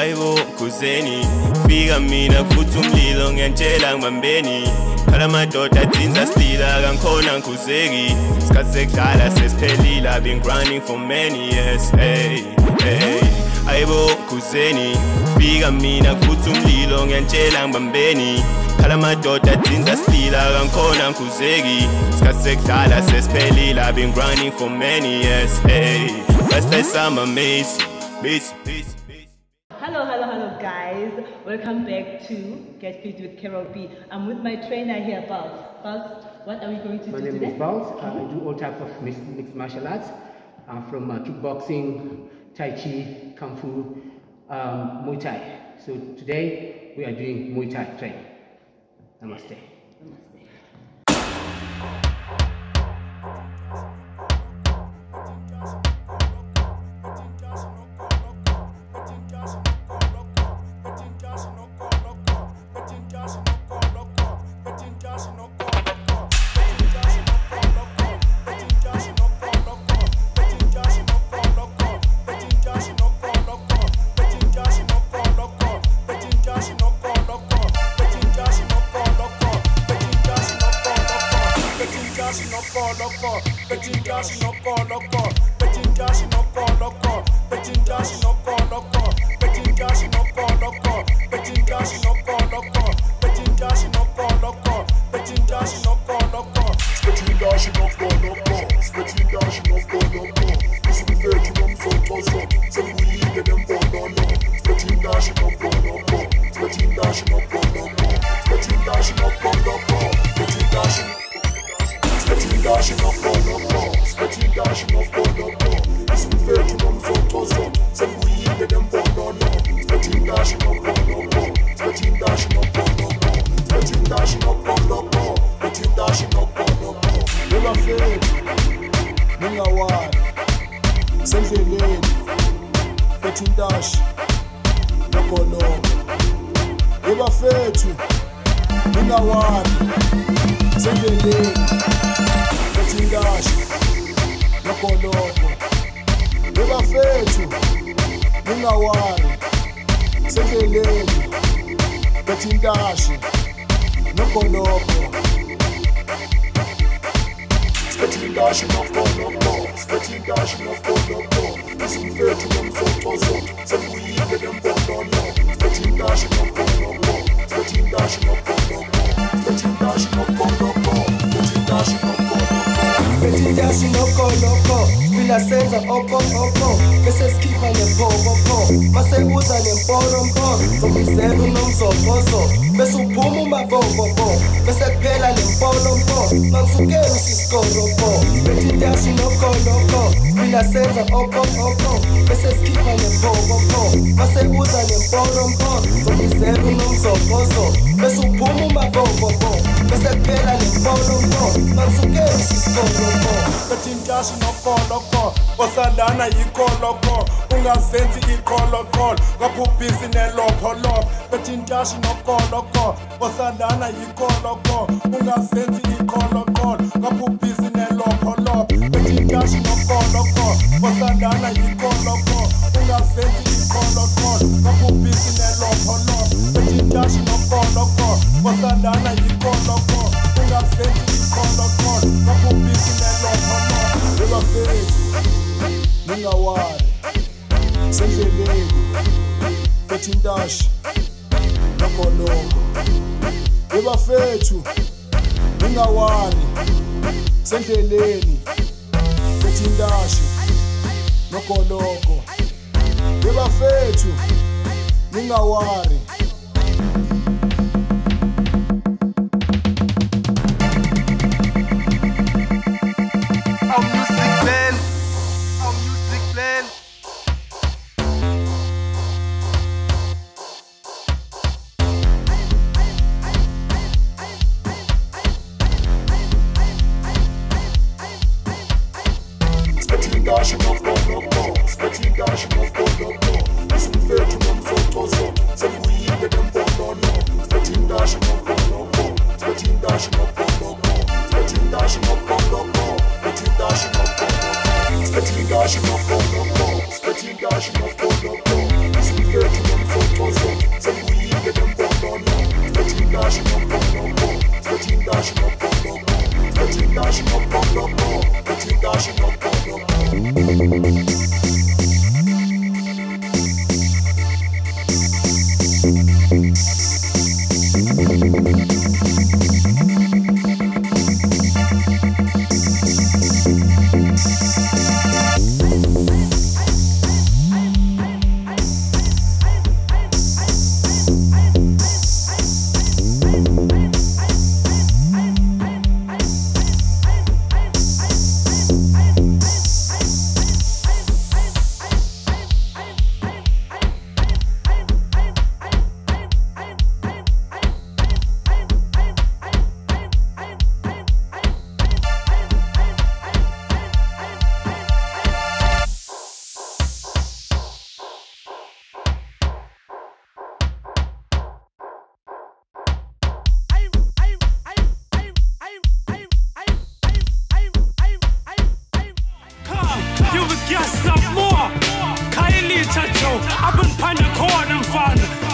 ayibo kuzeni fika mina kufuthi umlilo ngiyantshela ngibambeni. Khala madoda adzinza stila kangikhona ngikhuzeki. Isikhathi sekudlala sesiphelile i've been grinding for many years hey hey. Ayibo kuzeni fika mina kufuthi umlilo ngiyantshela ngibambeni. Khala madoda adzinza stila kangikhona ngikhuzeki. Isikhathi sekudlala sesiphelile i've been grinding for many years hey. Summer Mace Mace Mace Welcome back to Get Fit with Carol B. I'm with my trainer here, Buzz. Buzz, what are we going to do? today? My name is Bounce. Uh, I do all types of mixed, mixed martial arts, uh, from uh, kickboxing, Tai Chi, Kung Fu, um, Muay Thai. So today we are doing Muay Thai training. Namaste. dashing up, go, go. dash enough for no no. This me fair to run from Tosso. Some we eat them for no no. Spitting dash enough for no no. Spitting dash enough for no no. Spitting dash enough for no no. Spitting dash enough for no no. Full of faith. Ninga wad. Sense the name. Spitting dash. No for no. Eba faith. Ninga wad. Sense the name. Spitting dash. mogologo le bafethu ningawali. Sendleleni bethintashi nogologo Spethintashi nogologo Spethintashi nogologo Izinfethu nomfokozotho Sekuyile nemponono Spethintashi nogologo Spethintashi nogologo bethintashi nokoloko sphila senza okokoko bese sikhipha nempokopho masekuza nemporomporo zomizelo nomzokozo bese uphuma umabombobo bese kuphela lempolompo mangisukela usisikoropo bethintashi nokoloko sphila senza okokoko bese sikhipha Asegura-me pom pom pom Tô dizendo não sou pozo Peço pumo uma bom bom bom Persevera nem pom pom pom Mas o que é esse pom pom pom Petintashi no koloko Wasalana yikoloko Ungazenzi ikolokol Ngapubisi nelopholop Petintashi no koloko Wasalana yikoloko Ungazenzi ikolokol Ngapubisi intasha nogolongo ebafethu. Ingawani sendleleni bethi intasha nogolongo ebafethu. Ingawani Russian. We ngiyasamua khayilitha jo apho ndiphanda khona mfana. welcome and enjoy